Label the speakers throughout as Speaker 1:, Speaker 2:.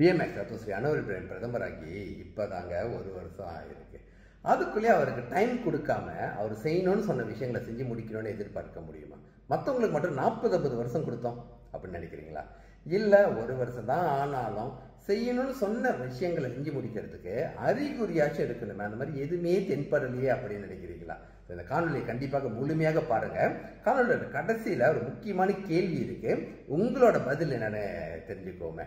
Speaker 1: BMX அதாவது ஸ்ரீ அனுவல் பிரேம் பிரதமராகி இப்போதாங்க ஒரு வருஷம் ஆகிருக்கு அதுக்குள்ளேயே அவருக்கு டைம் கொடுக்காம அவர் செய்யணும்னு சொன்ன விஷயங்களை செஞ்சு முடிக்கணும்னு எதிர்பார்க்க முடியுமா? மற்றவங்களுக்கு மட்டும் நாற்பது ஐம்பது வருஷம் கொடுத்தோம் அப்படின்னு நினைக்கிறீங்களா? இல்லை ஒரு வருஷம் தான் ஆனாலும் செய்யணும்னு சொன்ன விஷயங்களை செஞ்சு முடிக்கிறதுக்கு அறிகுறியாச்சும் இருக்கணுமே அந்த மாதிரி எதுவுமே தென்படலையே அப்படின்னு நினைக்கிறீங்களா? இந்த காணொலியை கண்டிப்பாக முழுமையாக பாருங்கள் காணொலியோட கடைசியில் ஒரு முக்கியமான கேள்வி இருக்குது உங்களோட பதில் என்னென்னு தெரிஞ்சுக்கோமே.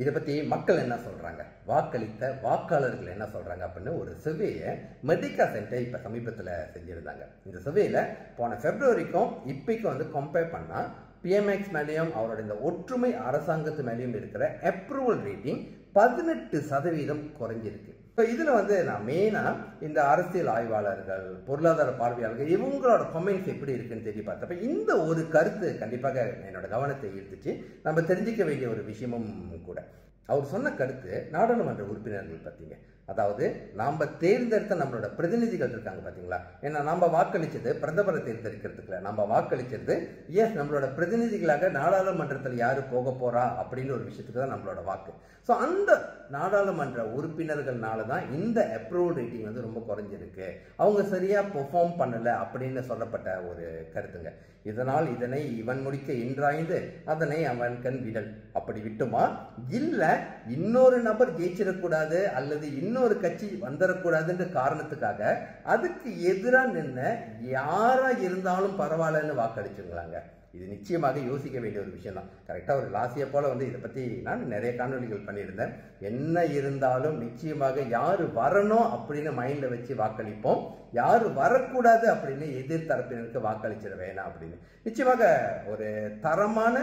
Speaker 1: இதை பற்றி மக்கள் என்ன சொல்கிறாங்க வாக்களித்த வாக்காளர்கள் என்ன சொல்கிறாங்க அப்படின்னு ஒரு survey-ய மெடிக்கா சென்டர் இப்போ சமீபத்தில் செஞ்சுருந்தாங்க. இந்த சுவையில் போன ஃபெப்ரவரிக்கும் இப்போக்கும் வந்து கம்பேர் பண்ணால் பிஎம்எக்ஸ் மேலேயும் அவரோட இந்த ஒற்றுமை அரசாங்கத்து மேலேயும் இருக்கிற அப்ரூவல் ரேட்டிங் பதினெட்டு சதவீதம் குறைஞ்சிருக்கு. இப்போ இதில் வந்து நான் மெயினாக இந்த அரசியல் ஆய்வாளர்கள் பொருளாதார பார்வையாளர்கள் இவங்களோட கமெண்ட்ஸ் எப்படி இருக்குன்னு தெரிய பார்த்தப்ப இந்த ஒரு கருத்து கண்டிப்பாக என்னோட கவனத்தை ஈர்த்துச்சு. நம்ம தெரிஞ்சிக்க வேண்டிய ஒரு விஷயமும் கூட. அவர் சொன்ன கருத்து நாடாளுமன்ற உறுப்பினர்கள் பார்த்தீங்க அதாவது நாம் தேர்ந்தெடுத்த நம்மளோட பிரதிநிதிகள் இருக்காங்க பார்த்தீங்களா ஏன்னா நாம் வாக்களித்தது பிரதமரை தேர்ந்தெடுக்கிறதுக்குல நம்ம வாக்களித்தது எஸ் நம்மளோட பிரதிநிதிகளாக நாடாளுமன்றத்தில் யார் போக போகிறா அப்படின்னு ஒரு விஷயத்துக்கு தான் நம்மளோட வாக்கு. ஸோ அந்த நாடாளுமன்ற உறுப்பினர்கள்னால தான் இந்த அப்ரூவல் ரேட்டிங் வந்து ரொம்ப குறைஞ்சிருக்கு. அவங்க சரியாக பெர்ஃபார்ம் பண்ணலை அப்படின்னு சொல்லப்பட்ட ஒரு கருத்துங்க. இதனால் இதனை இவன் முடிக்க இன்றாய்ந்து அதனை அவன் கண் விடல். அப்படி விட்டுமா? இல்லை இன்னொரு நபர் ஜெயிச்சிடக்கூடாது அல்லது இன்னொரு கட்சி வந்துடக்கூடாதுன்ற காரணத்துக்காக அதுக்கு எதிராக நின்ன யாரா இருந்தாலும் பரவாயில்லன்னு வாக்களிச்சுங்களாங்க. இது நிச்சயமாக யோசிக்க வேண்டிய ஒரு விஷயம் தான் கரெக்டாக ஒரு லாசியை போல வந்து இதை பற்றி நான் நிறைய காணொலிகள் பண்ணியிருந்தேன். என்ன இருந்தாலும் நிச்சயமாக யார் வரணும் அப்படின்னு மைண்டில் வச்சு வாக்களிப்போம். யார் வரக்கூடாது அப்படின்னு எதிர்த்தரப்பினருக்கு வாக்களிச்சிட வேணாம் அப்படின்னு. நிச்சயமாக ஒரு தரமான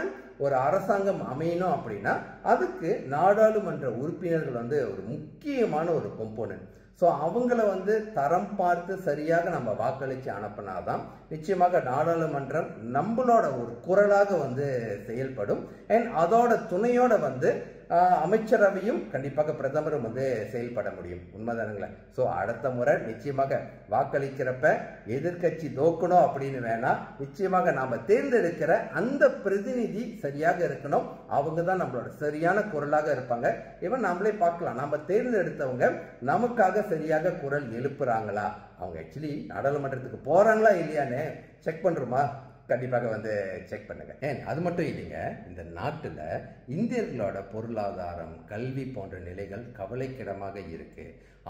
Speaker 1: ஒரு அரசாங்கம் அமையணும் அப்படின்னா அதுக்கு நாடாளுமன்ற உறுப்பினர்கள் வந்து ஒரு முக்கியமான ஒரு கொம்போனன்ட் ஸோ அவங்கள வந்து தரம் பார்த்து சரியாக நம்ம வாக்களித்து அனுப்பினாதான் நிச்சயமாக நாடாளுமன்றம் நம்மளோட ஒரு குரலாக வந்து செயல்படும். அண்ட் அதோட துணையோட வந்து அமைச்சரவையும் கண்டிப்பாக பிரதமரும் வந்து செயல்பட முடியும். உண்மைதானுங்களே ஸோ அடுத்த முறை நிச்சயமாக வாக்களிக்கிறப்ப எதிர்க்கட்சி தோக்கணும் அப்படின்னு வேணா நிச்சயமாக நாம் தேர்ந்தெடுக்கிற அந்த பிரதிநிதி சரியாக இருக்கணும். அவங்க தான் நம்மளோட சரியான குரலாக இருப்பாங்க. இவன் நம்மளே பார்க்கலாம். நம்ம தேர்ந்தெடுத்தவங்க நமக்காக சரியாக குரல் எழுப்புறாங்களா? அவங்க ஆக்சுவலி நாடாளுமன்றத்துக்கு போறாங்களா இல்லையான்னு செக் பண்ணுறோமா கண்டிப்பாக வந்து செக் பண்ணுங்க. ஏன் அது மட்டும் இல்லைங்க இந்த நாட்டில் இந்தியர்களோட பொருளாதாரம் கல்வி போன்ற நிலைகள் கவலைக்கிடமாக இருக்கு.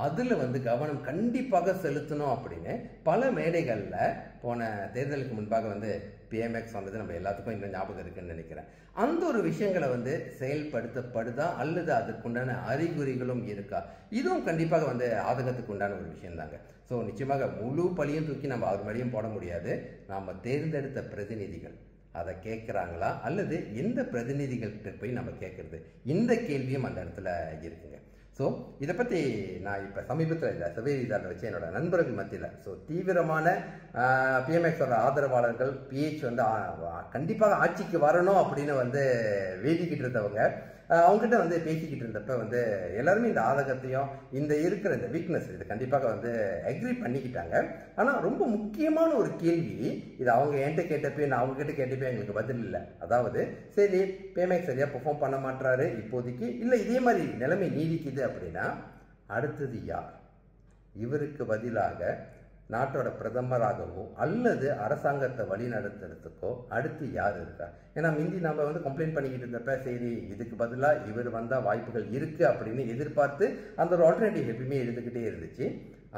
Speaker 1: அதில் வந்து கவனம் கண்டிப்பாக செலுத்தணும் அப்படின்னு பல மேடைகளில் போன தேர்தலுக்கு முன்பாக வந்து பிஎம்எக்ஸ் சொன்னது நம்ம எல்லாத்துக்கும் இன்னும் ஞாபகம் இருக்குன்னு நினைக்கிறேன். அந்த ஒரு விஷயங்களை வந்து செயல்படுத்தப்படுதா அல்லது அதுக்குண்டான அறிகுறிகளும் இருக்கா? இதுவும் கண்டிப்பாக வந்து ஆதங்கத்துக்கு உண்டான ஒரு விஷயம் தாங்க ஸோ நிச்சயமாக முழு பழியும் தூக்கி நம்ம அவர் மேலேயும் போட முடியாது. நாம் தேர்ந்தெடுத்த பிரதிநிதிகள் அதை கேட்குறாங்களா? அல்லது எந்த பிரதிநிதிகள்கிட்ட போய் நம்ம கேட்குறது? இந்த கேள்வியும் அந்த இடத்துல இருக்குங்க. ஸோ இதை பற்றி நான் இப்போ சமீபத்தில் இந்த செவேரிதாரில் வச்சு என்னோட நண்பர்கள் மத்தியில் ஸோ தீவிரமான பிஎம்எக்ஸோட ஆதரவாளர்கள் பிஹெச் வந்து கண்டிப்பாக ஆட்சிக்கு வரணும் அப்படின்னு வந்து வேதிக்கிட்டு இருந்தவங்க அவங்ககிட்ட வந்து பேசிக்கிட்டு இருந்தப்ப வந்து எல்லாருமே இந்த ஆதகத்தையும் இந்த இருக்கிற இந்த வீக்னஸ் இது கண்டிப்பாக வந்து அக்ரி பண்ணிக்கிட்டாங்க. ஆனால் ரொம்ப முக்கியமான ஒரு கேள்வி இது அவங்க என்கிட்ட கேட்டப்பே நான் அவங்ககிட்ட கேட்டப்பே எங்களுக்கு பதில் இல்லை. அதாவது சரி பேமேக் சரியாக பெர்ஃபார்ம் பண்ண மாட்டாரு இப்போதைக்கு இல்லை இதே மாதிரி நிலைமை நீடிக்குது அப்படின்னா அடுத்தது யார்? இவருக்கு பதிலாக நாட்டோட பிரதமராகவோ அல்லது அரசாங்கத்தை வழி நடத்துறதுக்கோ அடுத்து யார் இருக்கா? ஏன்னா முந்தி நம்ம வந்து கம்ப்ளைண்ட் பண்ணிக்கிட்டு இருந்தப்ப சரி இதுக்கு பதிலாக இவர் வந்தால் வாய்ப்புகள் இருக்கு அப்படின்னு எதிர்பார்த்து அந்த ஒரு ஆல்டர்னேட்டிவ் எப்பயுமே இருந்துக்கிட்டே இருந்துச்சு.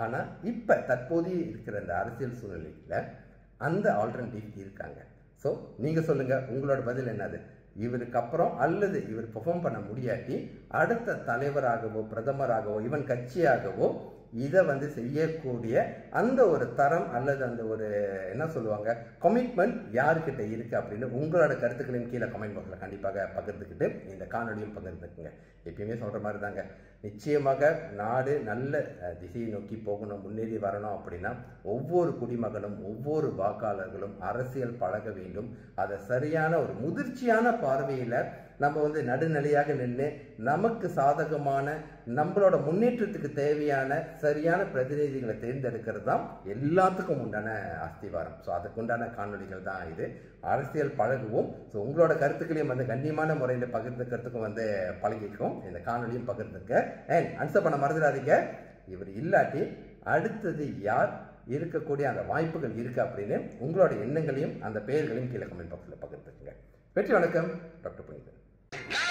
Speaker 1: ஆனால் இப்போ தற்போதைய இருக்கிற அந்த அரசியல் சூழ்நிலையில் அந்த ஆல்டர்னேட்டிவ் இருக்காங்க. ஸோ நீங்கள் சொல்லுங்கள் உங்களோட பதில் என்னது? இவருக்கு அப்புறம் அல்லது இவர் பெர்ஃபார்ம் பண்ண முடியாட்டி அடுத்த தலைவராகவோ பிரதமராகவோ இவன் கட்சியாகவோ இதை வந்து செய்யக்கூடிய அந்த ஒரு தரம் அல்லது அந்த ஒரு என்ன சொல்லுவாங்க கமிட்மெண்ட் யாருக்கிட்ட இருக்கு அப்படின்னு உங்களோட கருத்துக்களின் கீழே கமெண்ட் பாக்ஸில் கண்டிப்பாக பகிர்ந்துக்கிட்டு இந்த காணொலியும் பகிர்ந்துக்குங்க. எப்பயுமே சொல்ற மாதிரி தாங்க நிச்சயமாக நாடு நல்ல திசையை நோக்கி போகணும் முன்னேறி வரணும் அப்படின்னா ஒவ்வொரு குடிமகனும் ஒவ்வொரு வாக்காளர்களும் அரசியல் பழக வேண்டும். அதை சரியான ஒரு முதிர்ச்சியான பார்வையில் நம்ம வந்து நடுநிலையாக நின்று நமக்கு சாதகமான நம்மளோட முன்னேற்றத்துக்கு தேவையான சரியான பிரதிநிதிகளை தேர்ந்தெடுக்கிறது தான் எல்லாத்துக்கும் உண்டான அஸ்திவாரம். ஸோ அதுக்கு உண்டான காணொளிகள் தான் இது. அரசியல் பழகுவோம். ஸோ உங்களோட கருத்துக்களையும் வந்து கண்ணியமான முறையில் பகிர்ந்துக்கிறதுக்கும் வந்து பழகிக்கும். இந்த காணொலியும் பகிர்ந்துக்க. அண்ட் அன்சர் பண்ண மறந்துடாதீங்க. இவர் இல்லாட்டி அடுத்தது யார் இருக்கக்கூடிய அந்த வாய்ப்புகள் இருக்கு அப்படின்னு உங்களோட எண்ணங்களையும் அந்த பெயர்களையும் கீழே கமெண்ட் பாக்ஸில் பகிர்ந்துக்குங்க. வெற்றி வணக்கம். டாக்டர் புனிதன்
Speaker 2: Now